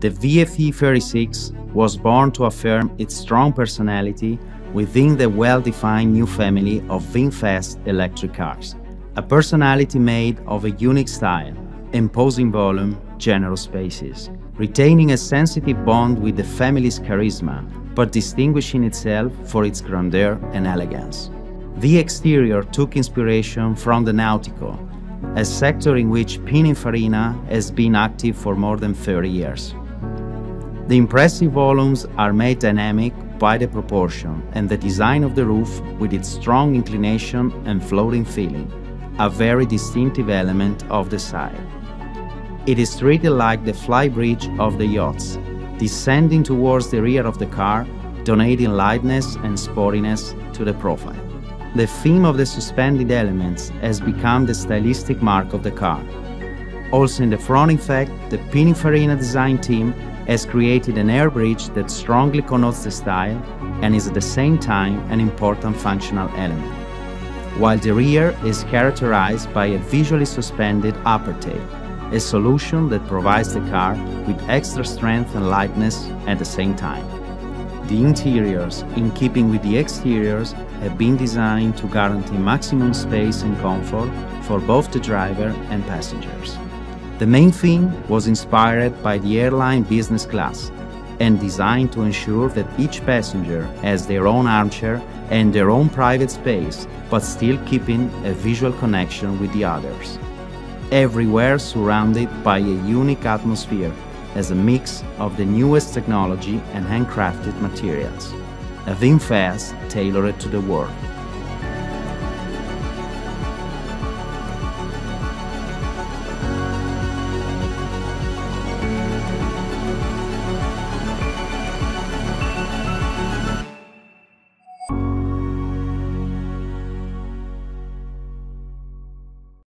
The VF e36 was born to affirm its strong personality within the well-defined new family of VinFast electric cars. A personality made of a unique style, imposing volume, generous spaces, retaining a sensitive bond with the family's charisma, but distinguishing itself for its grandeur and elegance. The exterior took inspiration from the Nautico, a sector in which Pininfarina has been active for more than 30 years. The impressive volumes are made dynamic by the proportion and the design of the roof with its strong inclination and floating feeling, a very distinctive element of the side. It is treated like the flybridge of the yachts, descending towards the rear of the car, donating lightness and sportiness to the profile. The theme of the suspended elements has become the stylistic mark of the car. Also in the front effect, the Pininfarina design team has created an air bridge that strongly connotes the style and is at the same time an important functional element. While the rear is characterized by a visually suspended upper tail, a solution that provides the car with extra strength and lightness at the same time. The interiors, in keeping with the exteriors, have been designed to guarantee maximum space and comfort for both the driver and passengers. The main theme was inspired by the airline business class and designed to ensure that each passenger has their own armchair and their own private space, but still keeping a visual connection with the others. Everywhere surrounded by a unique atmosphere as a mix of the newest technology and handcrafted materials. A VinFast tailored to the world.